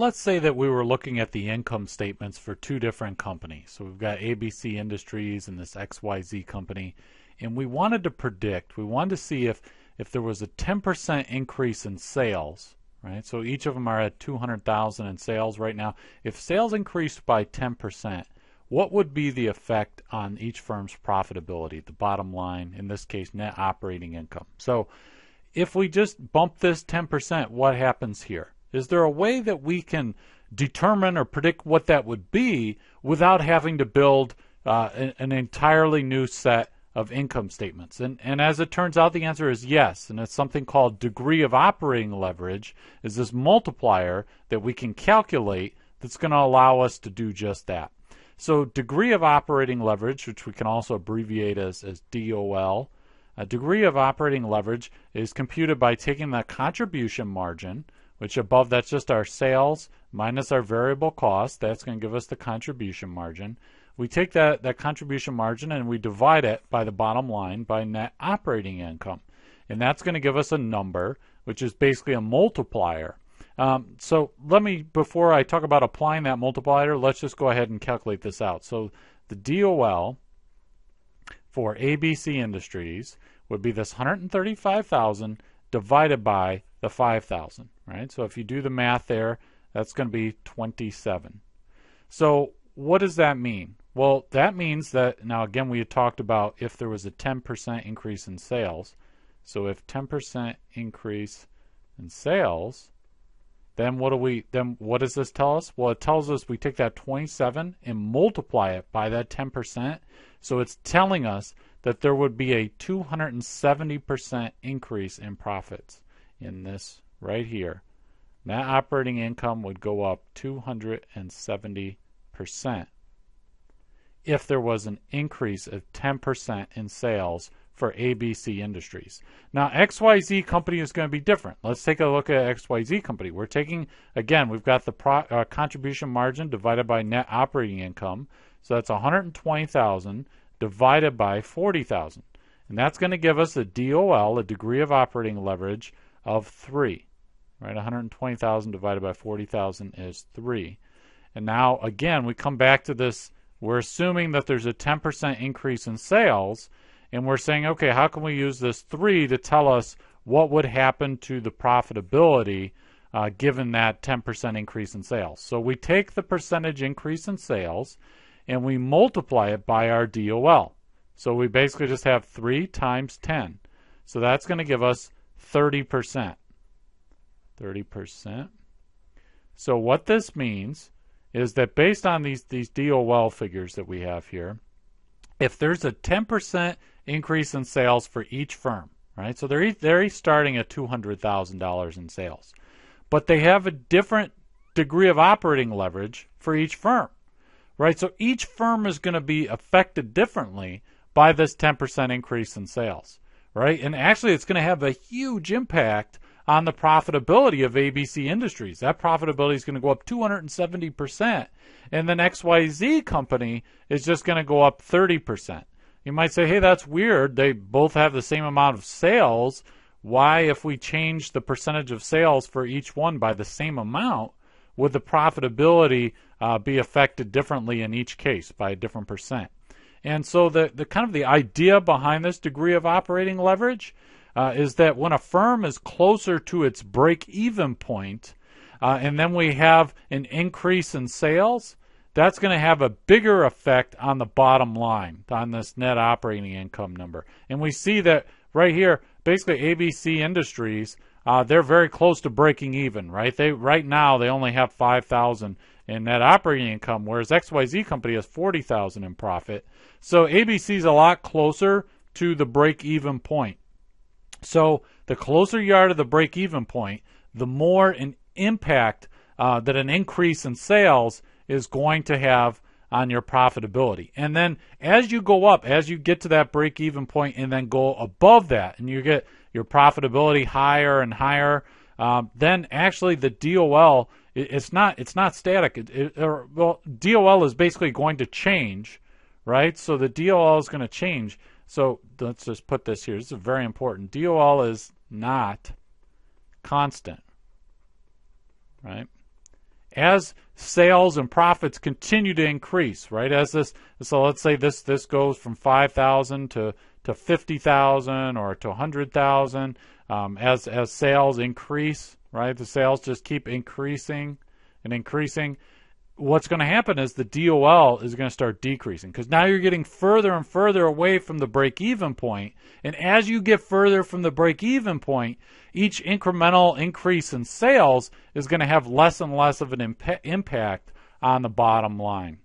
let's say that we were looking at the income statements for two different companies. So we've got ABC Industries and this XYZ company, and we wanted to predict, we wanted to see if, if there was a 10% increase in sales, right? So each of them are at 200,000 in sales right now. If sales increased by 10%, what would be the effect on each firm's profitability, the bottom line, in this case, net operating income? So if we just bump this 10%, what happens here? Is there a way that we can determine or predict what that would be without having to build uh, an, an, entirely new set of income statements? And, and as it turns out, the answer is yes. And it's something called degree of operating leverage, is this multiplier that we can calculate that's going to allow us to do just that. So degree of operating leverage, which we can also abbreviate as, as DOL, a degree of operating leverage is computed by taking the contribution margin, which above that's just our sales minus our variable cost. That's going to give us the contribution margin. We take that, that contribution margin and we divide it by the bottom line by net operating income. And that's going to give us a number, which is basically a multiplier. Um, so let me, before I talk about applying that multiplier, let's just go ahead and calculate this out. So the DOL for ABC Industries would be this 135,000 divided by the 5,000, right? So if you do the math there, that's going to be 27. So what does that mean? Well, that means that, now again, we had talked about if there was a 10% increase in sales. So if 10% increase in sales, then what do we then what does this tell us? Well, it tells us we take that 27 and multiply it by that 10%. So it's telling us that there would be a 270% increase in profits in this right here. Net operating income would go up 270% if there was an increase of 10% in sales for ABC Industries. Now, XYZ company is going to be different. Let's take a look at XYZ company. We're taking, again, we've got the pro, uh, contribution margin divided by net operating income. So that's 120,000 divided by 40,000. And that's going to give us a DOL, a degree of operating leverage, of 3. Right? 120,000 divided by 40,000 is 3. And now, again, we come back to this. We're assuming that there's a 10% increase in sales and we're saying, okay, how can we use this 3 to tell us what would happen to the profitability uh, given that 10% increase in sales? So we take the percentage increase in sales and we multiply it by our DOL. So we basically just have 3 times 10. So that's going to give us 30%. 30%. So what this means is that based on these, these DOL figures that we have here, if there's a 10% increase in sales for each firm, right? So they're they're starting at two hundred thousand dollars in sales, but they have a different degree of operating leverage for each firm, right? So each firm is going to be affected differently by this ten percent increase in sales, right? And actually, it's going to have a huge impact on the profitability of ABC Industries. That profitability is going to go up 270%, and then XYZ company is just going to go up 30%. You might say, hey, that's weird. They both have the same amount of sales. Why, if we change the percentage of sales for each one by the same amount, would the profitability uh, be affected differently in each case by a different percent? And so the, the kind of the idea behind this degree of operating leverage uh, is that when a firm is closer to its break even point, uh, and then we have an increase in sales, that's going to have a bigger effect on the bottom line, on this net operating income number. And we see that right here, basically ABC Industries, uh, they're very close to breaking even, right? They right now they only have five thousand in net operating income, whereas XYZ company has forty thousand in profit. So ABC is a lot closer to the break even point. So the closer you are to the break even point, the more an impact uh, that an increase in sales is going to have on your profitability. And then as you go up, as you get to that break even point and then go above that and you get your profitability higher and higher, um, then actually the DOL it's not it's not static. It, it, or, well, DOL is basically going to change, right? So the DOL is going to change. So let's just put this here. This is very important. DOL is not constant, right? as sales and profits continue to increase, right? As this, so let's say this this goes from five thousand to to fifty thousand or to hundred thousand. Um, as as sales increase, right? The sales just keep increasing and increasing what's going to happen is the DOL is going to start decreasing because now you're getting further and further away from the break even point. And as you get further from the break even point, each incremental increase in sales is going to have less and less of an imp- impact on the bottom line.